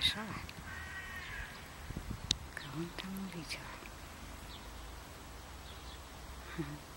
решала, кого он там увидел. Хм.